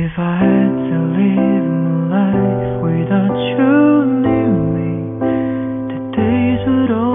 If I had to live my life without you near me, the days would all.